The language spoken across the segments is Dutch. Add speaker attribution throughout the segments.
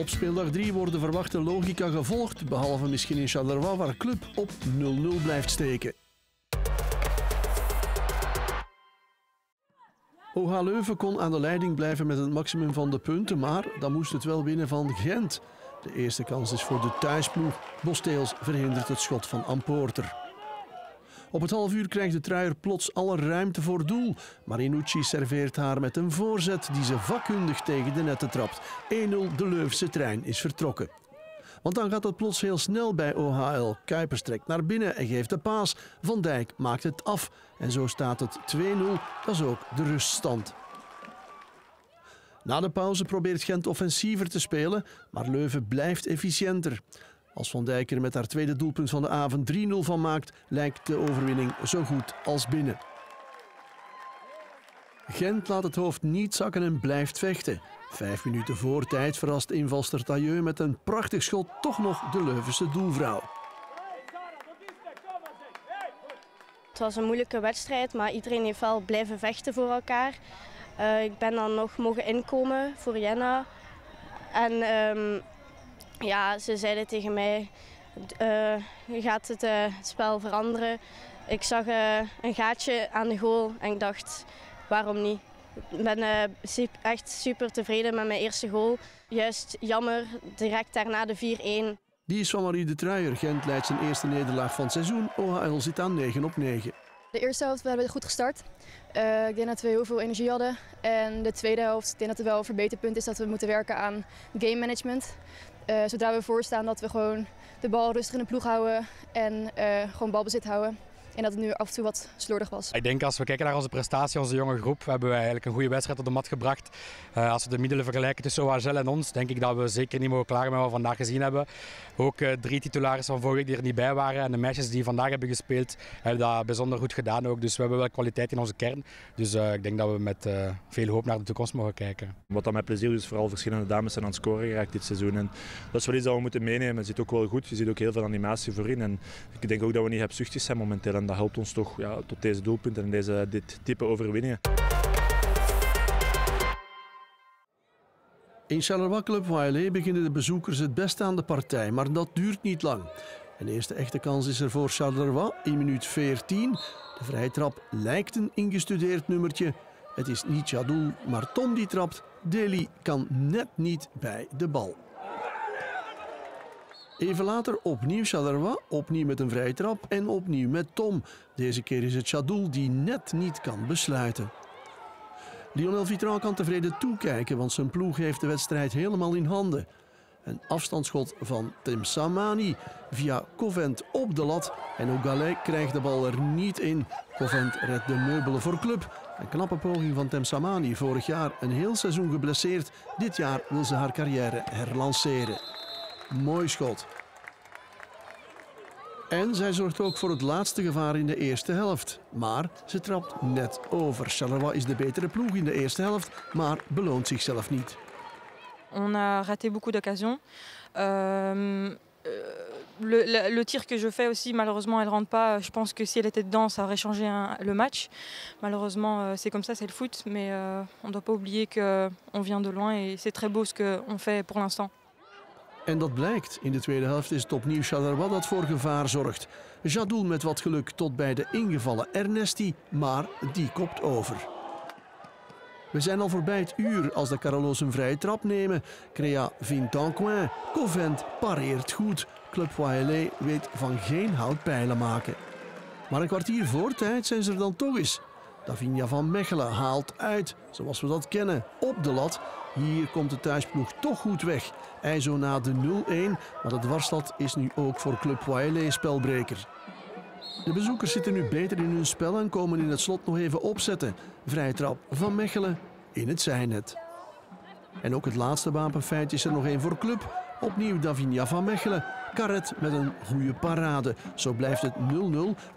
Speaker 1: Op speeldag 3 wordt de verwachte logica gevolgd, behalve misschien in Charleroi waar club op 0-0 blijft steken. OH Leuven kon aan de leiding blijven met het maximum van de punten, maar dan moest het wel winnen van Gent. De eerste kans is voor de thuisploeg. Bosteels verhindert het schot van Ampoorter. Op het half uur krijgt de truier plots alle ruimte voor doel. Marinucci serveert haar met een voorzet die ze vakkundig tegen de netten trapt. 1-0 de Leuvense trein is vertrokken. Want dan gaat het plots heel snel bij OHL. Kuipers trekt naar binnen en geeft de paas. Van Dijk maakt het af. En zo staat het 2-0. Dat is ook de ruststand. Na de pauze probeert Gent offensiever te spelen, maar Leuven blijft efficiënter. Als Van Dijk er met haar tweede doelpunt van de avond 3-0 van maakt, lijkt de overwinning zo goed als binnen. Gent laat het hoofd niet zakken en blijft vechten. Vijf minuten voor tijd verrast invalster Tailleux met een prachtig schot toch nog de Leuvense doelvrouw.
Speaker 2: Het was een moeilijke wedstrijd, maar iedereen heeft wel blijven vechten voor elkaar. Uh, ik ben dan nog mogen inkomen voor Jenna. En um, ja, ze zeiden tegen mij, uh, gaat het uh, spel veranderen? Ik zag een gaatje aan de goal en ik dacht, waarom niet? Ik ben echt super tevreden met mijn eerste goal. Juist jammer, direct daarna de 4-1.
Speaker 1: Die is van Marie de Truijer. Gent leidt zijn eerste nederlaag van het seizoen. OHL zit aan 9 op 9.
Speaker 3: De eerste helft hebben we goed gestart. Uh, ik denk dat we heel veel energie hadden. En de tweede helft, ik denk dat er wel een verbeterpunt is dat we moeten werken aan game management. Uh, zodra we voorstaan dat we gewoon de bal rustig in de ploeg houden en uh, gewoon balbezit houden. En dat het nu af en toe wat slordig was.
Speaker 4: Ik denk als we kijken naar onze prestatie, onze jonge groep, hebben we eigenlijk een goede wedstrijd op de mat gebracht. Uh, als we de middelen vergelijken tussen OHL en ons, denk ik dat we zeker niet mogen klagen met wat we vandaag gezien hebben. Ook uh, drie titularissen van vorige week die er niet bij waren. En de meisjes die vandaag hebben gespeeld, hebben dat bijzonder goed gedaan ook. Dus we hebben wel kwaliteit in onze kern. Dus uh, ik denk dat we met veel hoop naar de toekomst mogen kijken.
Speaker 5: Wat dan met plezier is, vooral verschillende dames zijn aan het scoren geraakt dit seizoen. En dat is wel iets dat we moeten meenemen. Het zit ook wel goed. Je ziet ook heel veel animatie voorin. En ik denk ook dat we niet hebzuchtig zijn momenteel. En dat helpt ons toch ja, tot deze doelpunten en deze, dit type overwinningen.
Speaker 1: In Charleroi Club Wailé beginnen de bezoekers het beste aan de partij, maar dat duurt niet lang. Een eerste echte kans is er voor Charleroi in minuut 14. De vrije trap lijkt een ingestudeerd nummertje. Het is niet Jadoul, maar Tom die trapt. Deli kan net niet bij de bal. Even later opnieuw Charleroi, opnieuw met een vrije trap en opnieuw met Tom. Deze keer is het Chadoul die net niet kan besluiten. Lionel Vitran kan tevreden toekijken, want zijn ploeg heeft de wedstrijd helemaal in handen. Een afstandsschot van Tim Samani via Covent op de lat. En Ogalé krijgt de bal er niet in. Covent redt de meubelen voor club. Een knappe poging van Tem Samani. Vorig jaar een heel seizoen geblesseerd. Dit jaar wil ze haar carrière herlanceren. Mooi schot. En zij zorgt ook voor het laatste gevaar in de eerste helft. Maar ze trapt net over. Charleroi is de betere ploeg in de eerste helft, maar beloont zichzelf niet.
Speaker 6: On a raté beaucoup d'occasions. Euh, le, le, le, tir que je fais aussi, malheureusement, elle rentre pas. Je pense que si elle était dedans, ça aurait changé un, le match. Malheureusement, euh, c'est comme ça, c'est le foot. Mais euh, on ne doit pas oublier qu'on vient de loin et c'est très beau ce qu'on fait pour l'instant.
Speaker 1: En dat blijkt. In de tweede helft is het opnieuw Charleroi dat voor gevaar zorgt. Jadoul met wat geluk tot bij de ingevallen Ernesti, maar die kopt over. We zijn al voorbij het uur als de Carolo's een vrije trap nemen. Crea vindt en coin. Covent pareert goed. Club Waelé weet van geen hout pijlen maken. Maar een kwartier voor tijd zijn ze er dan toch eens. Davinia van Mechelen haalt uit, zoals we dat kennen, op de lat. Hier komt de thuisploeg toch goed weg. IJzo na de 0-1, maar de dwarslat is nu ook voor Club Wailé spelbreker. De bezoekers zitten nu beter in hun spel en komen in het slot nog even opzetten. Vrije trap van Mechelen in het zijnet. En ook het laatste wapenfeit is er nog één voor Club. Opnieuw Davinia van Mechelen. Karet met een goede parade. Zo blijft het 0-0.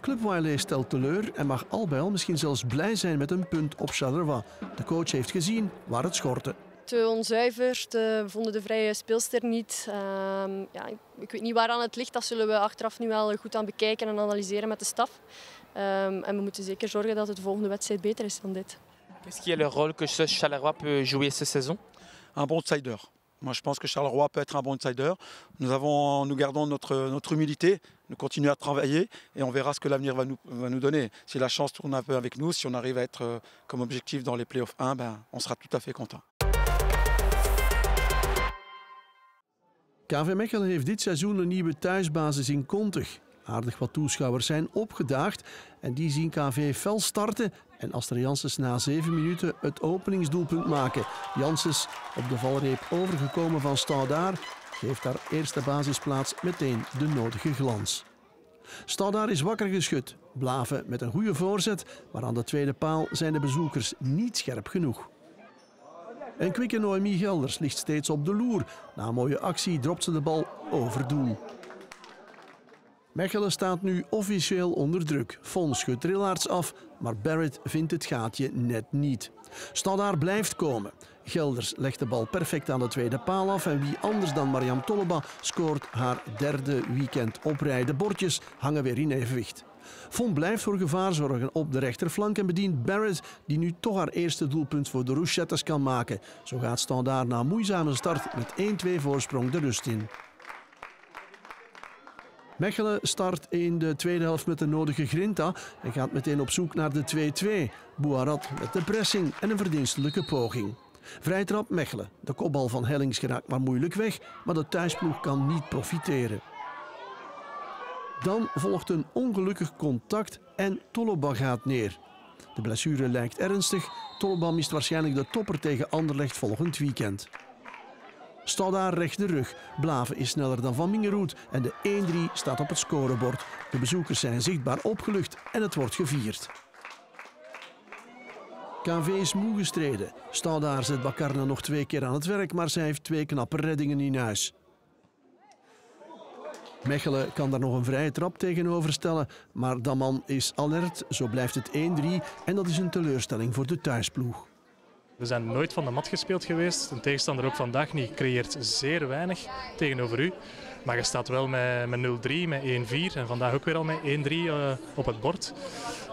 Speaker 1: Club Wiley stelt teleur en mag al bij al misschien zelfs blij zijn met een punt op Charleroi. De coach heeft gezien waar het schortte.
Speaker 3: Te onzuiver, we vonden de vrije speelster niet. Uh, ja, ik weet niet waaraan het ligt, dat zullen we achteraf nu wel goed aan bekijken en analyseren met de staf. Um, en we moeten zeker zorgen dat het de volgende wedstrijd beter is dan dit.
Speaker 7: Qu'est-ce qui est le rôle que ce Charleroi peut jouer cette saison
Speaker 8: Un bon outsider.
Speaker 7: Moi, je pense que Charleroi peut être un bon outsider. Nous, avons, nous gardons notre, notre humilité, nous continuons à travailler et on verra ce que l'avenir va nous, va nous donner. Si la chance tourne un peu avec nous, si on arrive à être euh, comme objectif dans les playoffs 1, ben, on sera tout à fait content.
Speaker 1: KV Mechelen heeft dit seizoen een nieuwe thuisbasis in Kontig. Aardig wat toeschouwers zijn opgedaagd en die zien KV fel starten en Aster Janssens na zeven minuten het openingsdoelpunt maken. Janssens op de valreep overgekomen van Stoudaar geeft haar eerste basisplaats meteen de nodige glans. Stoudaar is wakker geschud. Blaven met een goede voorzet, maar aan de tweede paal zijn de bezoekers niet scherp genoeg. En kwikke Noemi Gelders ligt steeds op de loer. Na mooie actie dropt ze de bal over doel. Mechelen staat nu officieel onder druk. Fons schudt Trillaerts af, maar Barrett vindt het gaatje net niet. Stadaar blijft komen. Gelders legt de bal perfect aan de tweede paal af en wie anders dan Mariam Tolleba scoort haar derde weekend op rij. De bordjes hangen weer in evenwicht. Von blijft voor gevaar zorgen op de rechterflank en bedient Barrett, die nu toch haar eerste doelpunt voor de Rouchettes kan maken. Zo gaat Standaard na een moeizame start met 1-2 voorsprong de rust in. Mechelen start in de tweede helft met de nodige grinta en gaat meteen op zoek naar de 2-2. Bouarat met de pressing en een verdienstelijke poging. Vrijtrap Mechelen. De kopbal van Hellings geraakt maar moeilijk weg, maar de thuisploeg kan niet profiteren. Dan volgt een ongelukkig contact en Toloba gaat neer. De blessure lijkt ernstig. Toloba mist waarschijnlijk de topper tegen Anderlecht volgend weekend. Stoudaar recht de rug. Blaven is sneller dan Van Mingeroet en de 1-3 staat op het scorebord. De bezoekers zijn zichtbaar opgelucht en het wordt gevierd. KV is moe gestreden. Stoudaar zet Bakarna nog twee keer aan het werk, maar zij heeft twee knappe reddingen in huis. Mechelen kan daar nog een vrije trap tegenover stellen, maar Daman is alert, zo blijft het 1-3 en dat is een teleurstelling voor de thuisploeg.
Speaker 8: We zijn nooit van de mat gespeeld geweest. Een tegenstander ook vandaag niet. Creëert zeer weinig tegenover u. Maar je staat wel met, met 0-3, met 1-4 en vandaag ook weer al met 1-3 uh, eh, op het bord.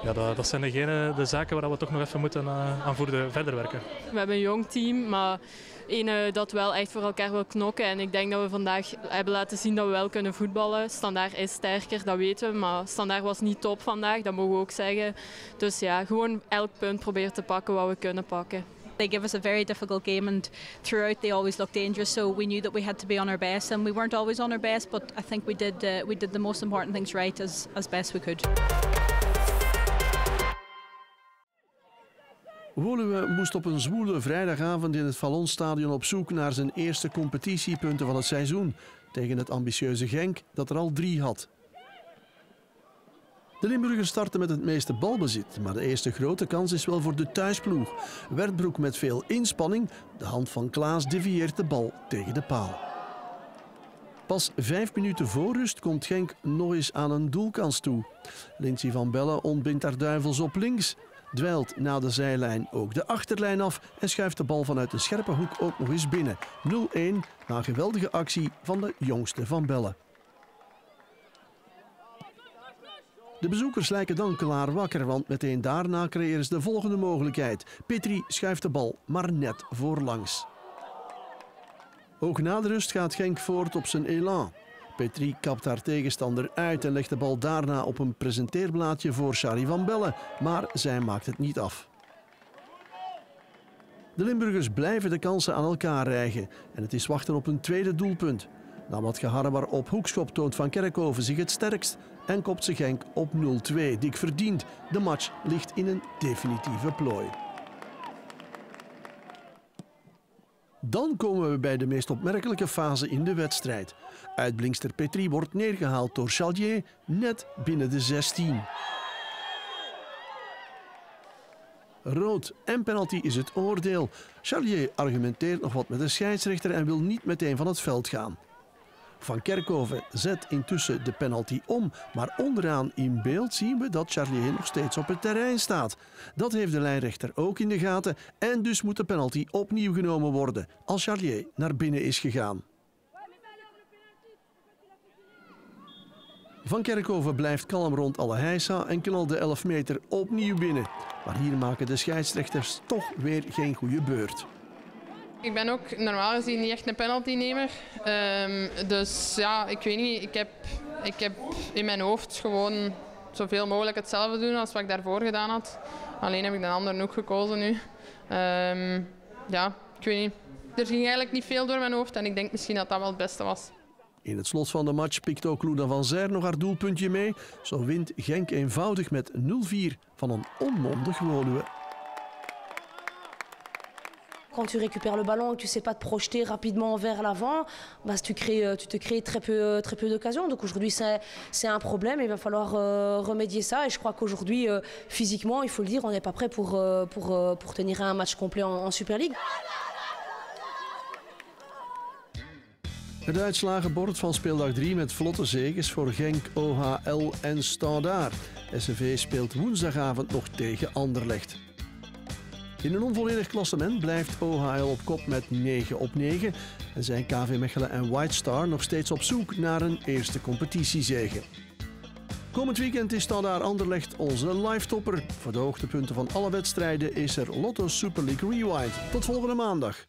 Speaker 8: Ja, dat, dat zijn degene, de zaken waar we toch nog even moeten uh, aan verder werken.
Speaker 9: We hebben een jong team, maar een dat wel echt voor elkaar wil knokken. En ik denk dat we vandaag hebben laten zien dat we wel kunnen voetballen. Standaard is sterker, dat weten we. Maar Standaard was niet top vandaag, dat mogen we ook zeggen. Dus ja, gewoon elk punt proberen te pakken wat we kunnen pakken.
Speaker 10: They give us a very difficult game, and throughout they always looked dangerous. So we knew that we had to be on our best, and we weren't always on our best. But I think we did uh, we did the most important things right as as best we could.
Speaker 1: Woluwe moest op een zwoele vrijdagavond in het Vallonstadion op zoek naar zijn eerste competitiepunten van het seizoen tegen het ambitieuze Genk dat er al drie had. De Limburgers starten met het meeste balbezit, maar de eerste grote kans is wel voor de thuisploeg. Wertbroek met veel inspanning, de hand van Klaas devieert de bal tegen de paal. Pas vijf minuten voor rust komt Genk nog eens aan een doelkans toe. Lindsay van Bellen ontbindt haar duivels op links, dweilt na de zijlijn ook de achterlijn af en schuift de bal vanuit een scherpe hoek ook nog eens binnen. 0-1 na een geweldige actie van de jongste van Bellen. De bezoekers lijken dan klaar wakker, want meteen daarna creëren ze de volgende mogelijkheid. Petri schuift de bal, maar net voorlangs. Ook na de rust gaat Genk voort op zijn elan. Petri kapt haar tegenstander uit en legt de bal daarna op een presenteerblaadje voor Shari van Bellen, maar zij maakt het niet af. De Limburgers blijven de kansen aan elkaar rijgen en het is wachten op een tweede doelpunt. Na wat geharrewar op hoekschop toont Van Kerkhoven zich het sterkst en kopt ze Genk op 0-2. Dik verdient. De match ligt in een definitieve plooi. Dan komen we bij de meest opmerkelijke fase in de wedstrijd. Uitblinkster Petri wordt neergehaald door Chalier net binnen de 16. Rood en penalty is het oordeel. Charlier argumenteert nog wat met de scheidsrechter en wil niet meteen van het veld gaan. Van Kerkhoven zet intussen de penalty om, maar onderaan in beeld zien we dat Charlier nog steeds op het terrein staat. Dat heeft de lijnrechter ook in de gaten en dus moet de penalty opnieuw genomen worden als Charlier naar binnen is gegaan. Van Kerkhoven blijft kalm rond alle heisa en knalt de 11 meter opnieuw binnen. Maar hier maken de scheidsrechters toch weer geen goede beurt.
Speaker 11: Ik ben ook normaal gezien niet echt een penaltynemer. Um, dus ja, ik weet niet. Ik heb, ik heb in mijn hoofd gewoon zoveel mogelijk hetzelfde doen als wat ik daarvoor gedaan had. Alleen heb ik de andere ook gekozen nu. Um, ja, ik weet niet. Er ging eigenlijk niet veel door mijn hoofd en ik denk misschien dat dat wel het beste was.
Speaker 1: In het slot van de match pikt ook Luna van Zijr nog haar doelpuntje mee. Zo wint Genk eenvoudig met 0-4 van een onmondig Woluwe.
Speaker 12: Quand tu récupères le ballon et que tu ne sais pas te projeter rapidement vers l'avant, bah, tu, euh, tu te crées très peu, euh, très peu d'occasions. Donc aujourd'hui, c'est un problème il va falloir euh, remédier ça. Et je crois qu'aujourd'hui, physiquement, il faut le dire, on n'est pas prêt pour, pour, pour tenir un match complet en, Super League.
Speaker 1: Het uitslagenbord van speeldag 3 met vlotte zegens voor Genk, OHL en Standaard. SCV speelt woensdagavond nog tegen Anderlecht. In een onvolledig klassement blijft OHL op kop met 9 op 9 en zijn KV Mechelen en White Star nog steeds op zoek naar een eerste competitiezege. Komend weekend is Standaard Anderlecht onze live-topper. Voor de hoogtepunten van alle wedstrijden is er Lotto Super League Rewind. Tot volgende maandag.